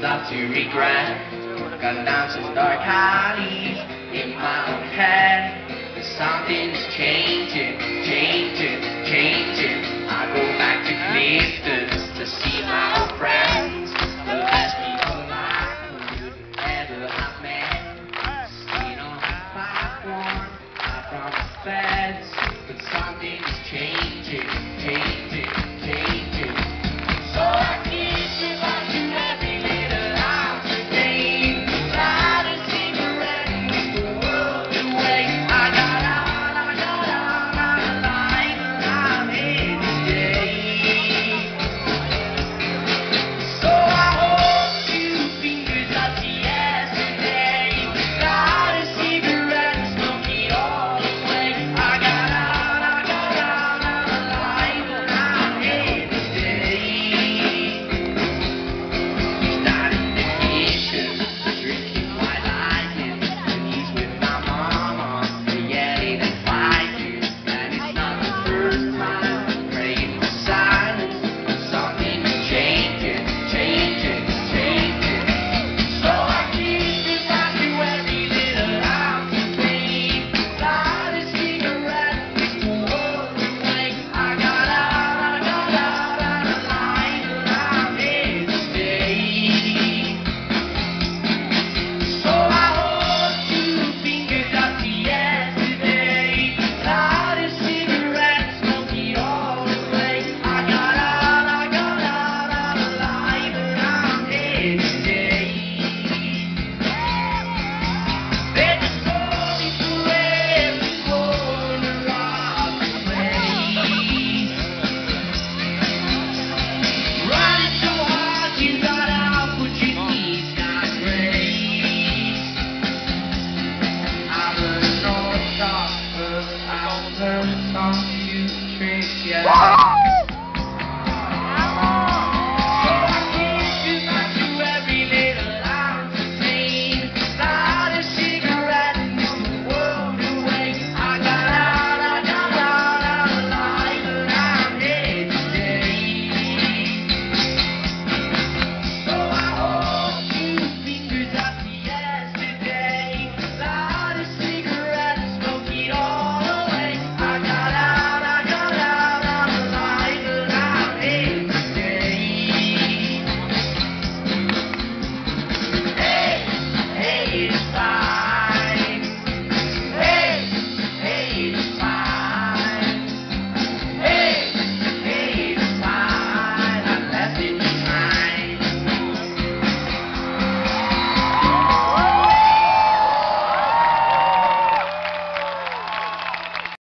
not to regret. Gone down some dark alleys in my own head. Something's changing. term cost you treat, yeah.